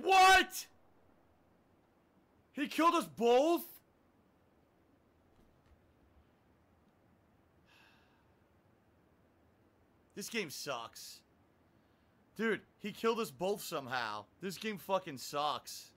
What? He killed us both? This game sucks. Dude, he killed us both somehow. This game fucking sucks.